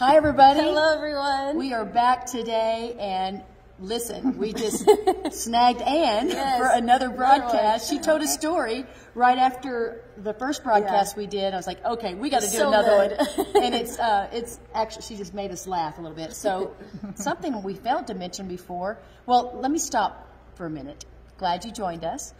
Hi, everybody. Hello, everyone. We are back today, and listen, we just snagged Anne Yes, for another broadcast. She told a story right after the first broadcast Yeah. we did. I was like, okay, we got to do So another good. one. and it's uh, it's actually she just made us laugh a little bit. So something we failed to mention before. Well, let me stop for a minute. Glad you joined us.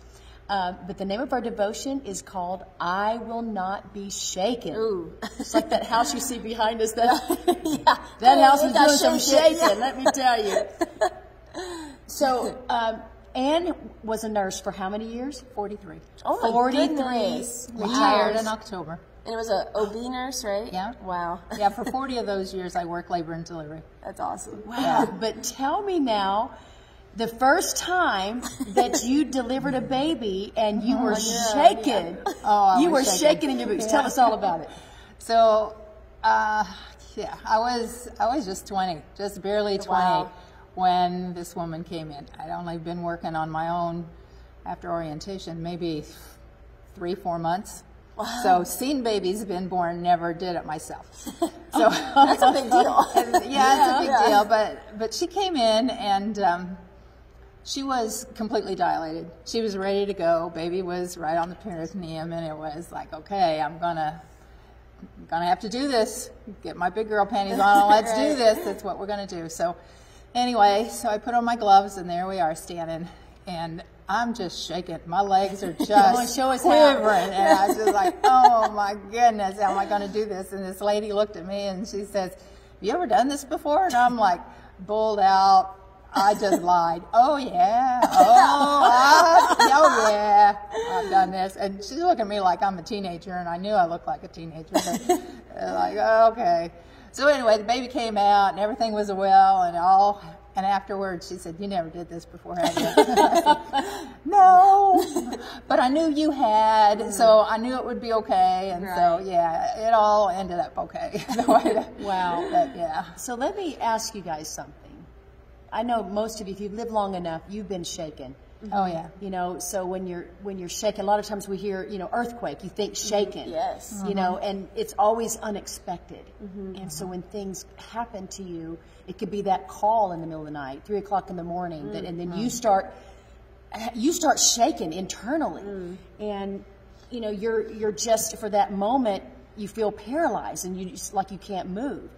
Uh, but the name of our devotion is called "I Will Not Be Shaken." Ooh. It's like that house you see behind us. That yeah. that house is doing some shaken. shaking, Yeah. let me tell you. So, um, Anne was a nurse for how many years? 43. Oh my 43 goodness. Retired in October. And it was a OB nurse, right? Yeah. Wow. Yeah, for 40 of those years, I worked labor and delivery. That's awesome. Wow. But tell me now, the first time that you delivered a baby and you were yeah, shaken. Oh, you were shaking. shaking in your boots. Tell us all about it. So, uh, yeah, I was I was just 20, just barely 20 Wow. when this woman came in. I'd only been working on my own after orientation, maybe three, four months. So, seen babies been born, never did it myself. So That's a big deal. yeah, it's a big Yeah. deal. But but she came in and um, she was completely dilated. She was ready to go. Baby was right on the perineum, and it was like, okay, I'm gonna gonna have to do this. Get my big girl panties on. Let's do this. That's what we're gonna do. So anyway, so I put on my gloves, and there we are standing, and. I'm just shaking. My legs are just show us how. quivering, and I was just like, "Oh my goodness, how am I going to do this?" And this lady looked at me and she says, "Have you ever done this before?" And I'm like, bulled out. I just lied. Oh yeah. Oh, I, oh yeah. I've done this. And she's looking at me like I'm a teenager, and I knew I looked like a teenager. But, uh, like, oh, okay. So anyway, the baby came out, and everything was well, and all. And afterwards, she said, "You never did this before, have you?" Said, no, but I knew you had, so I knew it would be okay, and so yeah, it all ended up okay. The way that- Wow. that- yeah. So let me ask you guys something. I know most of you, if you've lived long enough, you've been shaken. Mm-hmm. Oh yeah. You know, so when you're when you're shaken, a lot of times we hear, you know, earthquake, you think mm-hmm. shaken. Yes. You know, mm-hmm. and it's always unexpected. And so when things happen to you, it could be that call in the middle of the night, three o'clock in the morning, that, and then you start you start shaking internally, mm. and you know you're you're just for that moment you feel paralyzed and you just like you can't move.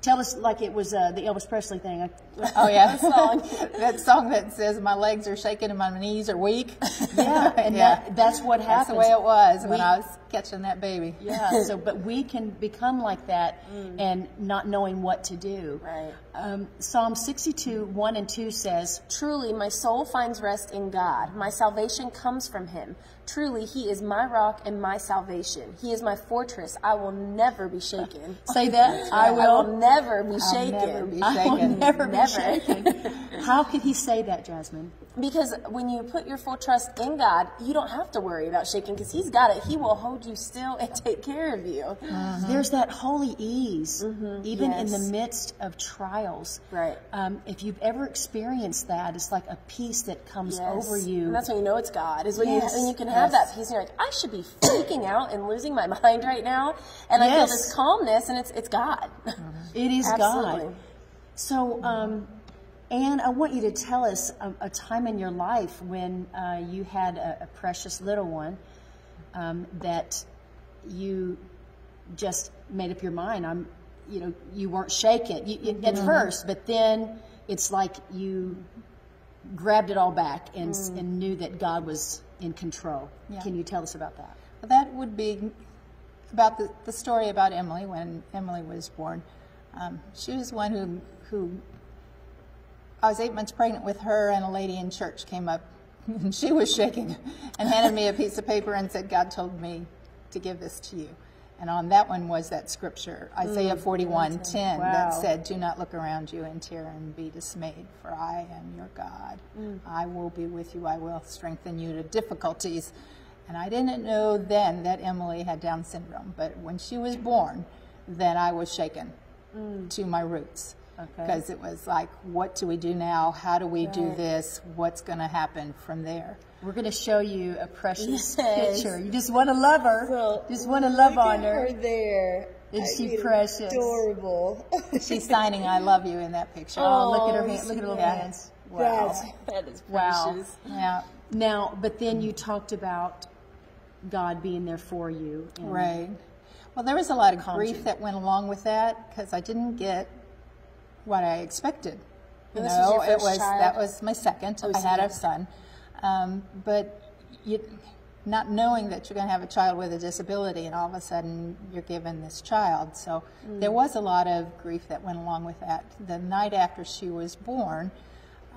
Tell us like it was uh, the Elvis Presley thing. Oh yeah, song. that song that says my legs are shaking and my knees are weak. Yeah, and Yeah. That, that's what That's happens. the way it was when I was catching that baby. Yeah. So, but we can become like that and not knowing what to do. Right. Um, Psalm 62, 1 and 2 says, Truly, my soul finds rest in God. My salvation comes from him. Truly, he is my rock and my salvation. He is my fortress. I will never be shaken. say that, I I will, will never be shaken. never be I will never be Never. How could he say that, Jasmine? Because when you put your full trust in God, you don't have to worry about shaking because He's got it. He will hold you still and take care of you. Uh-huh. There's that holy ease, mm-hmm. even in the midst of trials. Right. Um, if you've ever experienced that, it's like a peace that comes Yes. over you. And that's when you know it's God. Is when Yes. you when you can have Yes. that peace. And you're like, I should be freaking out and losing my mind right now, and I feel this calmness, and it's it's God. Uh-huh. It is Absolutely. God. So, um, Anne, I want you to tell us a, a time in your life when uh, you had a, a precious little one um, that you just made up your mind. I'm, you know, you weren't shaken you, you- at first, but then it's like you grabbed it all back and, s and knew that God was in control. Yeah. Can you tell us about that? Well, that would be about the, the story about Emily when Emily was born. Um, she was one who, who I was eight months pregnant with her, and a lady in church came up, and she was shaking, and handed me a piece of paper and said, "God told me to give this to you." And on that one was that scripture, Isaiah 41, 10, Wow. that said, Do not look around you in terror and be dismayed, for I am your God. I will be with you. I will strengthen you to difficulties. And I didn't know then that Emily had Down syndrome, but when she was born, then I was shaken Mm. to my roots. Okay. Because it was like, what do we do now? How do we do this? What's going to happen from there? We're going to show you a precious Yes. picture. You just want to love her. just want to love on her. there. Is she precious? Adorable. She's signing "I love you" in that picture. Oh, look at her oh, hands. Look at her little hands. That's, that is Wow. precious. Yeah. Now, but then you talked about God being there for you. Right. Well, there was a lot of grief that went along with that because I didn't get what I expected. You And was know, your it was child? that was my second. Oh, I had a son, um, but you, not knowing that you're going to have a child with a disability, and all of a sudden you're given this child. So Mm. there was a lot of grief that went along with that. The night after she was born,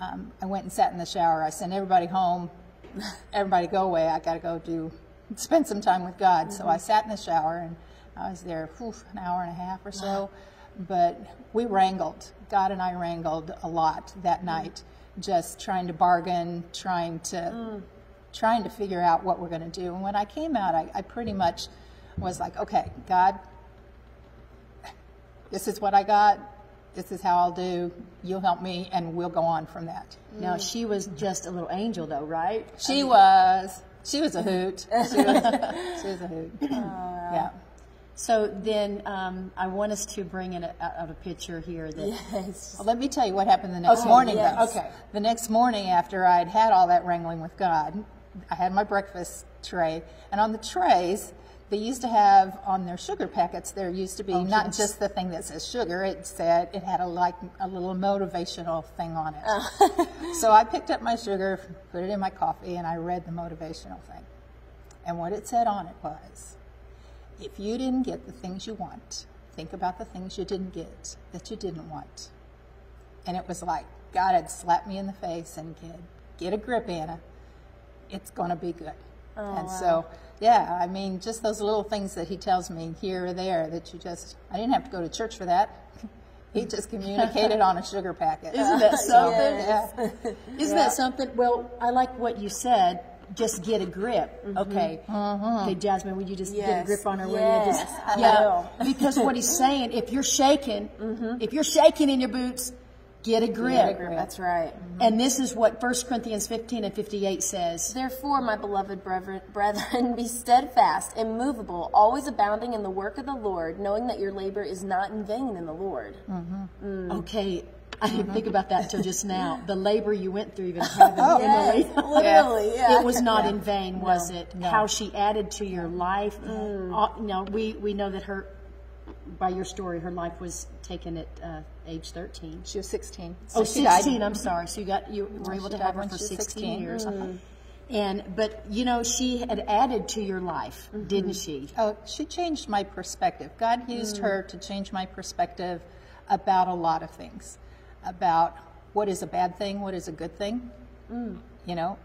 um, I went and sat in the shower. I sent everybody home. Everybody go away. I got to go do spend some time with God. So I sat in the shower and I was there whew, an hour and a half or so. But we wrangled. God and I wrangled a lot that mm. night, just trying to bargain, trying to mm. trying to figure out what we're going to do. And when I came out, I, I pretty much was like, okay, God, this is what I got. This is how I'll do. You'll help me, and we'll go on from that. Now, mm. she was just a little angel, though, right? She was. She was a hoot. She was, she was a hoot. yeah. So then um, I want us to bring in a, a, a picture here that Yes. Well, let me tell you what happened the next Okay, morning. yes. Okay. The next morning, after I'd had all that wrangling with God, I had my breakfast tray, and on the trays, they used to have on their sugar packets. There used to be not yes. just the thing that says sugar. It said it had a like a little motivational thing on it. so I picked up my sugar, put it in my coffee, and I read the motivational thing. And what it said on it was, if you didn't get the things you want, think about the things you didn't get that you didn't want. And it was like God had slapped me in the face and said, "Get a grip, Anna. It's going to be good." Oh, and so, yeah, I mean, just those little things that He tells me here or there that you just—I didn't have to go to church for that. he just communicated on a sugar packet. Isn't that something? yeah. Isn't that something? Well, I like what you said. Just get a grip. Mm-hmm. Okay. Uh-huh. Okay, Jasmine, would you just get a grip on her? Yes, Just- I yeah. will. because what he's saying, if you're shaking, mm-hmm. if you're shaking in your boots, get a grip. That's right. Mm-hmm. And this is what 1 Corinthians 15 and 58 says. Therefore, my beloved brethren, brethren, be steadfast, immovable, always abounding in the work of the Lord, knowing that your labor is not in vain in the Lord. Mm. Okay, I didn't think about that until just now. The labor you went through, even having Emily. literally, yeah. It was not in vain, was it? How she added to your life. Uh, you know, we, we know that her, by your story, her life was taken at uh, age 13. She was 16. Oh, So died. 16, I'm sorry. So you got you were able to have her for 16, 16. years. And but you know, she had added to your life, didn't she? Oh, she changed my perspective. God used her to change my perspective about a lot of things. About what is a bad thing, what is a good thing. You know,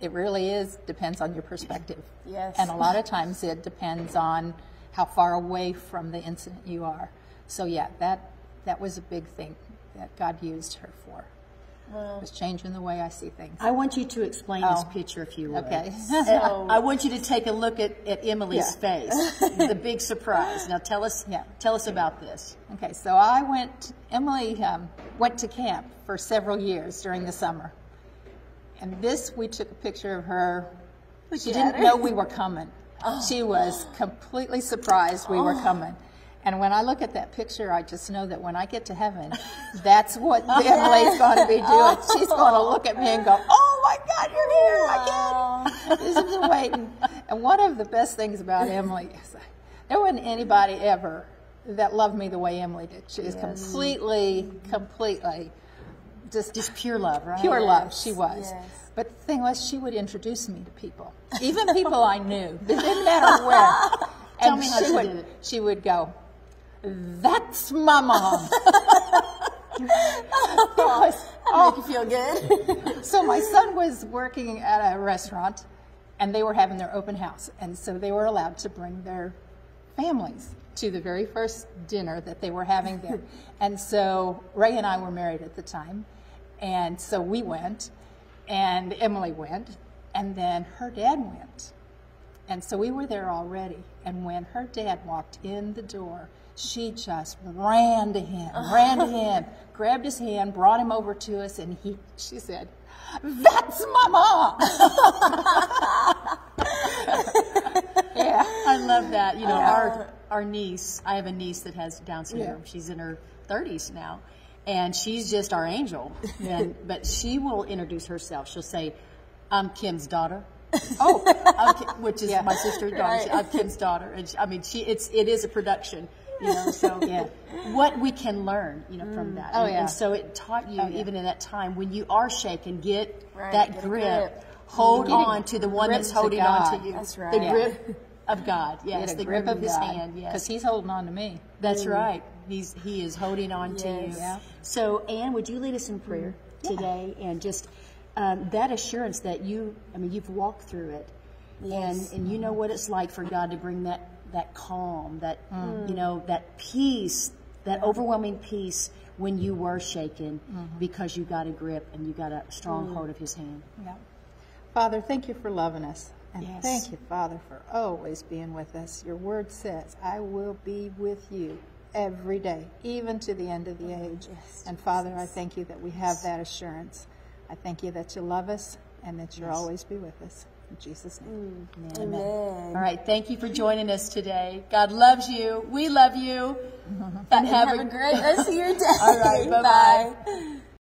it really is depends on your perspective. Yes. And a lot of times it depends on how far away from the incident you are. So yeah, that that was a big thing that God used her for. was changing the way I see things. I want you to explain this Oh, picture, if you would. okay. I, I want you to take a look at, at Emily's Yeah. face, the big surprise. Now tell us, Yeah. tell us about this. Okay, so I went, Emily um, went to camp for several years during the summer. And this, we took a picture of her. She didn't know we were coming. She was completely surprised we were coming. And when I look at that picture, I just know that when I get to heaven, that's what Emily's going to be doing. She's going to look at me and go, "Oh my God, you're here! I can't." This is waiting. And one of the best things about Emily is there wasn't anybody ever that loved me the way Emily did. She was completely, completely just Just pure love, right? pure love. She was. yes. But the thing was, she would introduce me to people, even people I knew. It didn't matter where. Tell and me how she she would, did it. She would go, "That's my mom." Make you feel good. so my son was working at a restaurant, and they were having their open house, and so they were allowed to bring their families to the very first dinner that they were having there. and so Ray and I were married at the time, and so we went, and Emily went, and then her dad went. And so we were there already. And when her dad walked in the door, she just ran to him, ran to him, grabbed his hand, brought him over to us, and he, she said, "That's my mom." yeah, I love that. You know, our uh, our niece. I have a niece that has Down syndrome. She's in her 30s now, and she's just our angel. And but she will introduce herself. She'll say, "I'm Kim's daughter." oh, I'm Ki- which is my sister's daughter. She- I'm Kim's daughter, and she, I mean, she it's it is a production. You know, so yeah, what we can learn, you know, from mm. that. Oh, and, yeah. and so it taught you, oh, even in that time, when you are shaken, get Right, that get grip, grip. hold on to the one that's holding on to you. That's The right. Yeah. grip of God. Yes, the grip grip, of his God, hand. Yes, because he's holding on to me. that's mm. right. He's he is holding on to you. Yeah. So, Anne, would you lead us in prayer today and just um, that assurance that you, I mean, you've walked through it, Yes. and and you know what it's like for God to bring that that calm, that mm. you know, that peace, that overwhelming peace when you were shaken mm-hmm. because you got a grip and you got a strong mm. hold of His hand. Yeah. Father, thank you for loving us. And Yes. thank you, Father, for always being with us. Your word says, I will be with you every day, even to the end of the oh, age. Yes, and Father, I thank you that we have that assurance. I thank you that you love us and that you'll always be with us. In Jesus' name. Mm. Amen. All right, thank you for joining us today. God loves you. We love you. And, Have a great rest of your day. All right, bye-bye. Bye.